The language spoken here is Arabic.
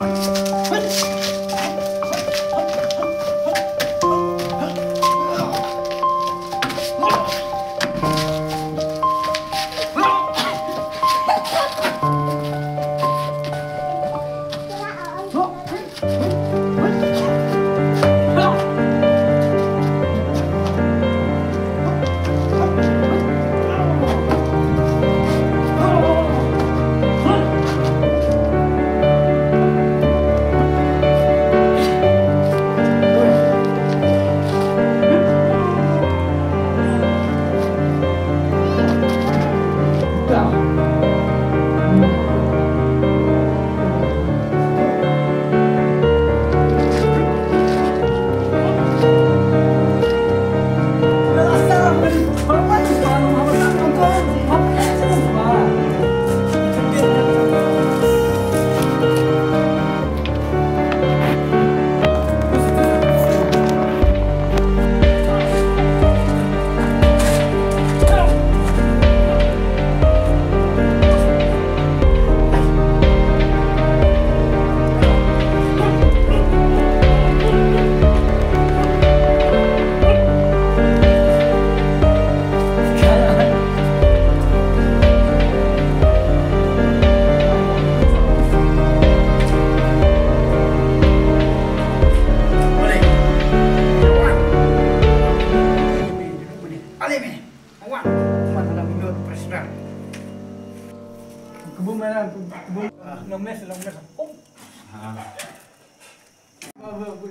What? 어 kebun mana kebun lemes lemes oh Ah. apa apa